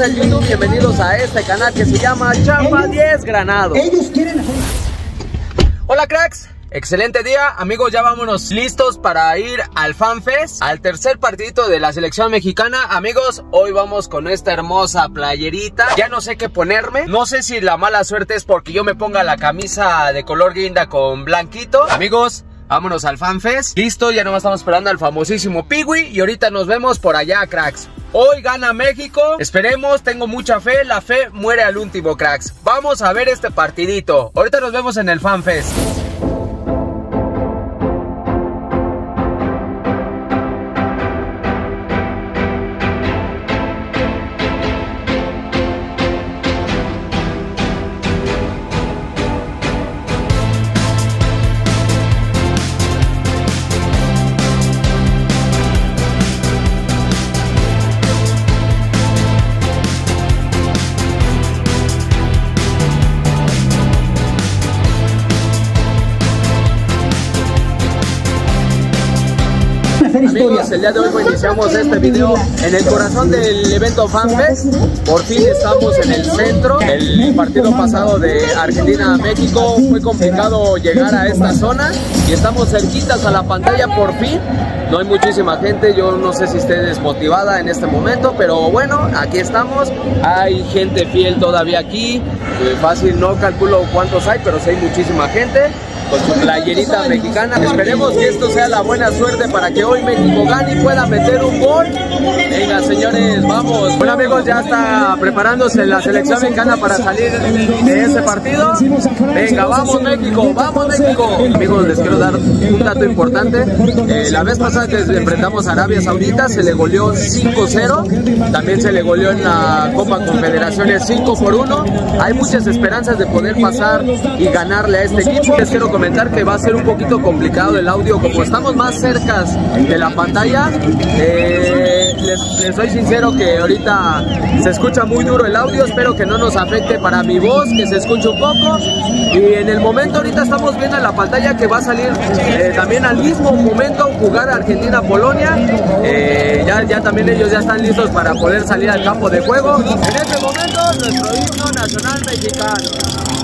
A YouTube, bienvenidos a este canal que se llama Chamba 10 Granados. Ellos quieren Hola cracks, excelente día, amigos, ya vámonos listos para ir al FanFest, al tercer partidito de la selección mexicana. Amigos, hoy vamos con esta hermosa playerita. Ya no sé qué ponerme, no sé si la mala suerte es porque yo me ponga la camisa de color guinda con blanquito. Amigos, Vámonos al FanFest. Listo, ya nomás estamos esperando al famosísimo Piwi. Y ahorita nos vemos por allá, cracks. Hoy gana México. Esperemos, tengo mucha fe. La fe muere al último, cracks. Vamos a ver este partidito. Ahorita nos vemos en el FanFest. Amigos, el día de hoy iniciamos este video en el corazón del evento FanFest. Por fin estamos en el centro. El partido pasado de Argentina-México fue complicado llegar a esta zona y estamos cerquitas a la pantalla por fin. No hay muchísima gente, yo no sé si esté desmotivada en este momento, pero bueno, aquí estamos. Hay gente fiel todavía aquí. Eh, fácil, no calculo cuántos hay, pero sí hay muchísima gente con su playerita mexicana. Esperemos que esto sea la buena suerte para que hoy México gane y pueda meter un gol. Venga, señores, vamos. Bueno, amigos, ya está preparándose la selección mexicana para salir de ese partido. Venga, vamos México, vamos México. Amigos, les quiero dar un dato importante. Eh, la vez pasada que enfrentamos a Arabia Saudita se le goleó 5-0. También se le goleó en la Copa Confederaciones 5 por 1. Hay muchas esperanzas de poder pasar y ganarle a este equipo. Les quiero comentar que va a ser un poquito complicado el audio, como estamos más cerca de la pantalla, eh, les, soy sincero que ahorita se escucha muy duro el audio, espero que no nos afecte para mi voz, que se escuche un poco, y en el momento ahorita estamos viendo en la pantalla que va a salir eh, también al mismo momento jugar Argentina-Polonia, eh, ya, ya también ellos ya están listos para poder salir al campo de juego, en este momento nuestro himno nacional mexicano.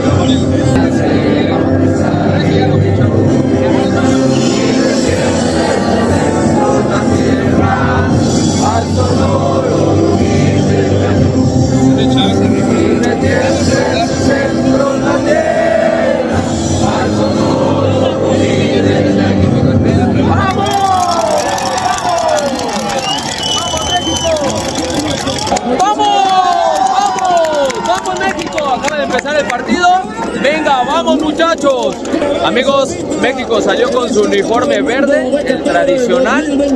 muchachos. Amigos, México salió con su uniforme verde, el tradicional.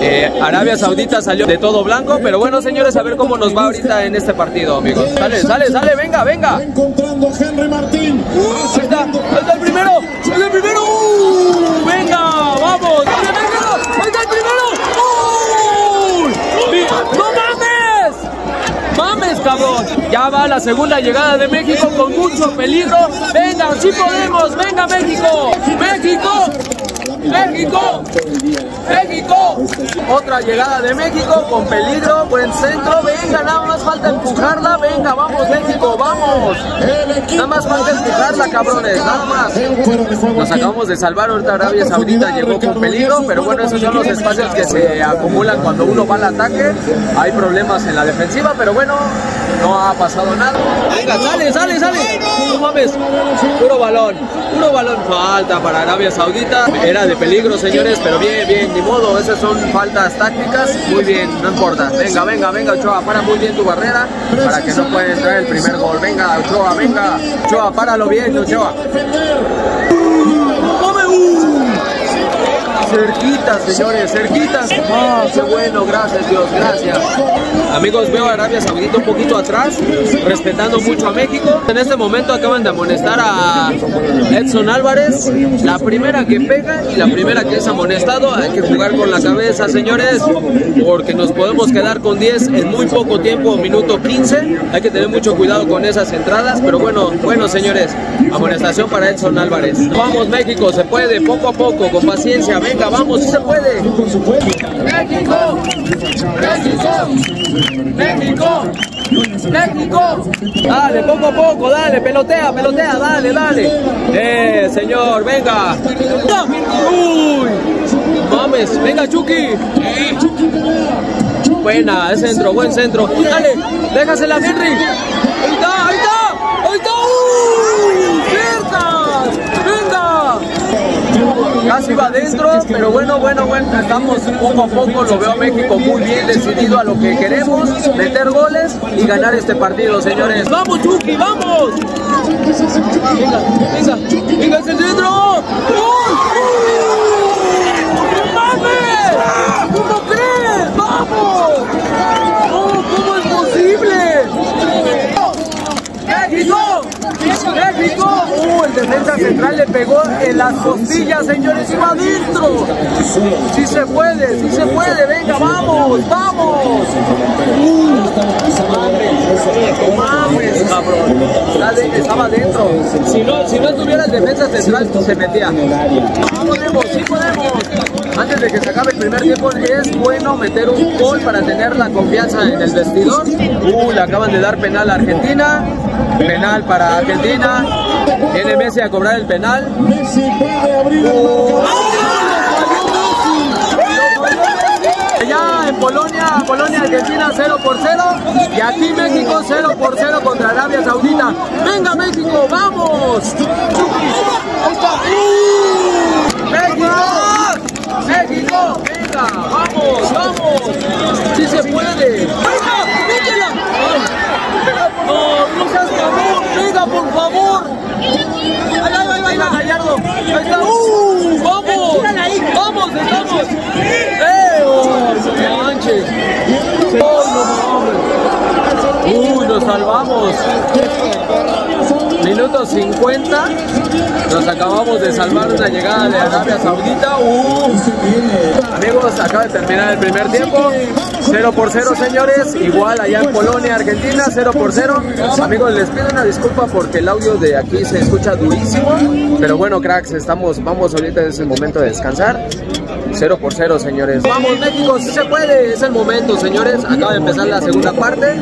Eh, Arabia Saudita salió de todo blanco. Pero bueno, señores, a ver cómo nos va ahorita en este partido, amigos. Sale, sale, sale, venga, venga. Encontrando Henry Martín. Ahí está, ahí está el primero, el primero. La segunda llegada de México con mucho peligro. Venga, sí podemos. Venga, México. México. México. México. Otra llegada de México con peligro. Buen centro. Venga, nada más falta empujarla. Venga, vamos, México. Vamos. Nada más falta empujarla, cabrones. Nada más. Nos acabamos de salvar. Ahorita Arabia Saudita llegó con peligro. Pero bueno, esos son los espacios que se acumulan cuando uno va al ataque. Hay problemas en la defensiva. Pero bueno, no ha pasado nada. Venga, sale, sale, sale. No mames. Puro balón. Puro balón. Falta para Arabia Saudita. Era de peligro, señores, pero bien, bien, ni modo. Esas son faltas tácticas. Muy bien, no importa. Venga, venga, venga, Ochoa. Para muy bien tu barrera para que no pueda entrar el primer gol. Venga, Ochoa, venga. Ochoa, páralo bien, Ochoa. Cerquitas, señores, cerquitas. Ah, qué bueno, gracias Dios, gracias. Amigos, veo a Arabia Saudita un poquito atrás, respetando mucho a México. En este momento acaban de amonestar a Edson Álvarez. La primera que pega y la primera que es amonestado. Hay que jugar con la cabeza, señores, porque nos podemos quedar con 10 en muy poco tiempo, minuto 15. Hay que tener mucho cuidado con esas entradas, pero bueno, bueno, señores, amonestación para Edson Álvarez. Vamos, México, se puede, poco a poco, con paciencia. Venga, vamos, sí se puede. México, México, México. México, dale, poco a poco, dale, pelotea, pelotea, dale, dale. Eh, señor, venga. Uy, mames, venga, Chucky. Buena, es centro, buen centro. Dale, déjasela, Henry. Ahí está, ahí está, ahí está. Uy, cerca, venga. Casi va adentro, pero bueno, bueno, bueno, estamos poco a poco, lo veo a México muy bien decidido a lo que queremos, meter goles y ganar este partido, señores. ¡Vamos, Chucky, vamos! Venga, venga, venga, ese centro. ¡No mames! ¿Cómo crees? ¡Vamos! ¡Oh, ¿Cómo es posible? ¡México! ¡México! ¡Uh! El defensa central le pegó en las costillas, señores, iba adentro. Sí se puede, sí se puede, venga, vamos, vamos. Mames, cabrón. Estaba adentro. Si no, si no estuviera el defensa central, se metía. Podemos, sí podemos. Antes de que se acabe el primer tiempo, es bueno meter un gol para tener la confianza en el vestidor. Uh, le acaban de dar penal a Argentina. Penal para Argentina. Viene Messi a cobrar el penal. Messi puede abrir Allá en Polonia, Polonia, Argentina 0 por 0 y aquí México 0 por 0 contra Arabia Saudita. Venga México, vamos. México, México, venga, vamos, vamos. Sí se puede. No, no seas cabrón, venga por favor. Ahí va, ahí va, ahí Gallardo. Ahí está. ¡Uh! ¡Vamos! ¡Vamos! ¡Estamos! ¡Eh! oh, ¡No manches! ¡Uy! ¡Nos salvamos! Minuto 50. Nos acabamos de salvar una llegada de Arabia Saudita. ¡Uh! Amigos, acaba de terminar el primer tiempo. 0 por 0, señores. Igual allá en Polonia, Argentina, 0 por 0. Amigos, les pido una disculpa porque el audio de aquí se escucha durísimo. Pero bueno, cracks, estamos, vamos ahorita en ese momento de descansar. 0 por 0, señores. Vamos, México, si se puede. Es el momento, señores. Acaba de empezar la segunda parte.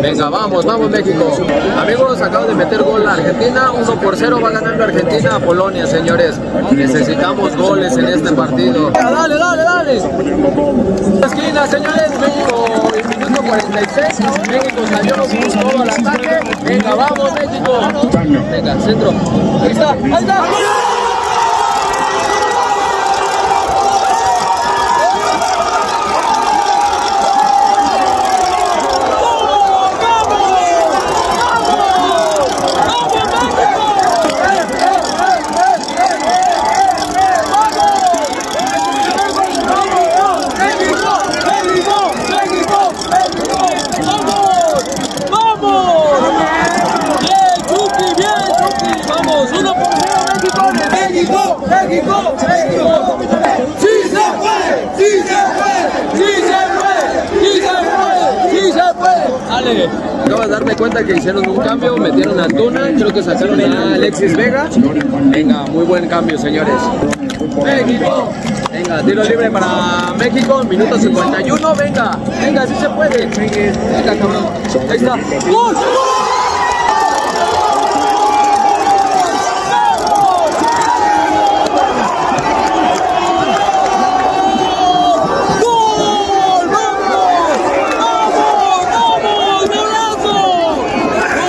Venga, vamos, vamos, México. Amigos, acaba de meter gol a Argentina. 1 por 0 va ganando Argentina a Polonia, señores. Necesitamos goles en este partido. Dale, dale, dale. Esquina, señores. México, en minuto 46. México salió todo al ataque. Venga, vamos, México. Venga, centro. Ahí está, ahí está. México, México, México. Sí se puede, sí se puede, sí se puede, sí se puede, sí se puede. Dale. Acabo de darme cuenta que hicieron un cambio, metieron a Tuna, creo que sacaron a Alexis Vega. Venga, muy buen cambio, señores. México. Venga, tiro libre para México, minuto 51, venga, venga, sí se puede. Venga, cabrón. Ahí está. ¡Gol! ¡Vamos! ¡Vamos! ¡Vamos! ¡Golazo!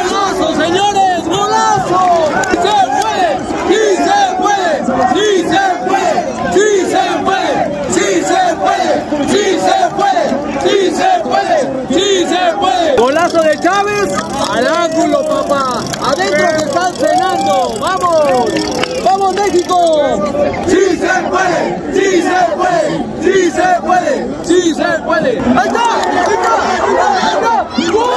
¡Golazo, señores! ¡Golazo! ¡Sí se puede! ¡Sí se puede! ¡Sí se puede! ¡Sí se puede! ¡Sí se puede! ¡Sí se puede! ¡Sí se puede! Golazo de Chávez al ángulo, papá. Adentro que están cenando. ¡Vamos! ¡Vamos, México! México! ¡Sí se puede! ¡Sí se puede! ¡Sí se puede! ¡Sí se puede! ¡Ahí está! ¡Ahí está! ¡Ahí está! ¡Ahí está! ¡Gol!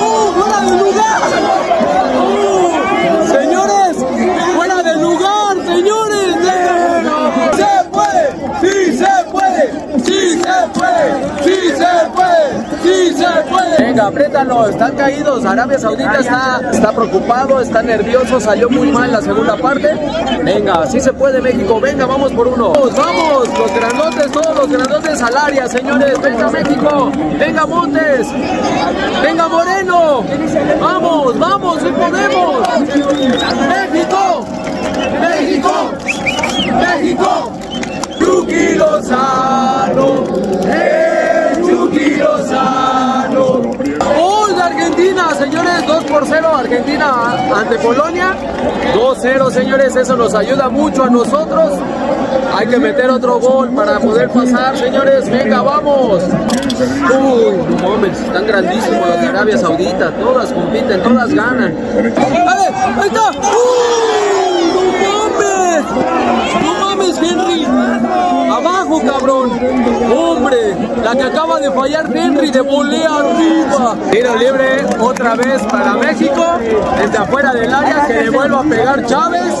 ¡Uh, fuera de lugar! ¡Uh! Señores, fuera de lugar, señores. ¡Se puede! ¡Sí se puede! ¡Sí se puede! ¡Sí se puede! ¡Sí se puede! Venga, apriétalo, están caídos. Arabia Saudita está, está preocupado, está nervioso, salió muy mal la segunda parte. Venga, sí se puede México, venga, vamos por uno. Vamos, vamos, los grandotes, todos los grandotes al área, señores. Venga México, venga Montes, venga Moreno. Vamos, vamos, sí podemos. México, México, México. Chucky Lozano, por 0 Argentina ante Polonia. 2-0, señores, eso nos ayuda mucho a nosotros. Hay que meter otro gol para poder pasar, señores. Venga, vamos. Uy, no mames, están grandísimos los de Arabia Saudita. Todas compiten, todas ganan. ¡Vale! ¡Ahí está! ¡No mames! ¡No mames, Henry! ¡Abajo, cabrón! ¡Hombre! La que acaba de fallar Henry de volea arriba. Tiro libre otra vez para México. Desde afuera del área que le vuelva a pegar Chávez.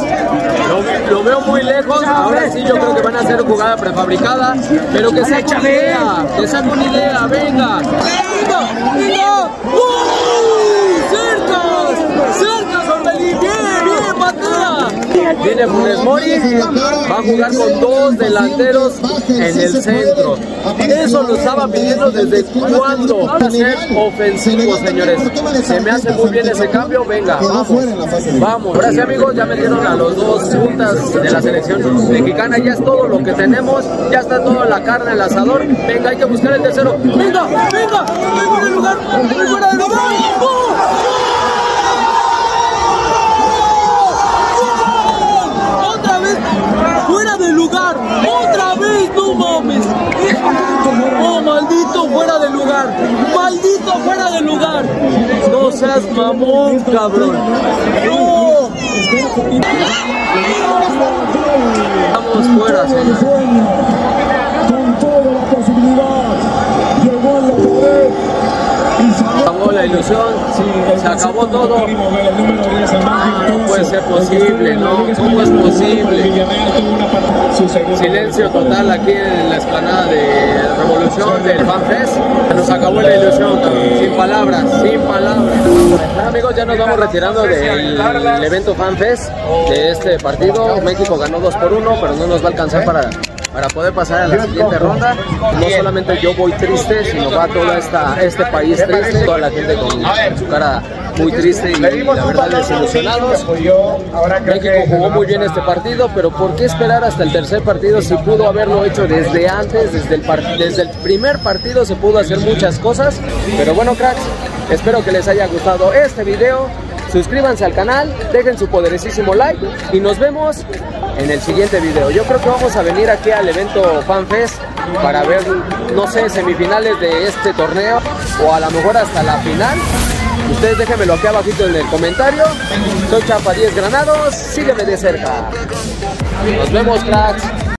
Lo, veo muy lejos. Ahora sí yo creo que van a hacer jugada prefabricada. Pero que sea una idea. Que sea una idea. Venga. ¡Venga! ¡Uy! Viene Funes Mori, va a jugar con dos delanteros en el centro. Eso lo estaba pidiendo desde cuando. Va a ser ofensivo, señores. Se me hace muy bien ese cambio. Venga, vamos. Vamos. Gracias, amigos. Ya metieron a los dos puntas de la selección mexicana. Ya es todo lo que tenemos. Ya está toda la carne en el asador. Venga, hay que buscar el tercero. Venga, venga. Lugar. Muy fuera de lugar. ¡Oh! otra vez de lugar, otra vez, no mames. Oh, maldito fuera de lugar, maldito fuera de lugar. No seas mamón, cabrón. No. Vamos fuera, señor. Con toda la posibilidad. Llegó en la pared. Y Se se acabó todo. Ah, no puede ser posible, ¿no? ¿Cómo es posible? Silencio total aquí en la explanada de Revolución del FanFest. Nos acabó la ilusión, cabrón. sin palabras, sin palabras. Bueno, amigos, ya nos vamos retirando del evento FanFest de este partido. México ganó 2 por 1, pero no nos va a alcanzar para para poder pasar a la siguiente ronda. No solamente yo voy triste, sino va toda esta, este país triste, toda la gente con, su cara muy triste y la verdad desilusionados. México jugó muy bien este partido, pero ¿por qué esperar hasta el tercer partido si pudo haberlo hecho desde antes, desde el, desde el primer partido se pudo hacer muchas cosas? Pero bueno, cracks, espero que les haya gustado este video. Suscríbanse al canal, dejen su poderosísimo like y nos vemos en el siguiente video. Yo creo que vamos a venir aquí al evento FanFest para ver, no sé, semifinales de este torneo o a lo mejor hasta la final. Ustedes déjenmelo aquí abajito en el comentario. Soy Chapa 10 Granados, sígueme de cerca. Nos vemos, cracks.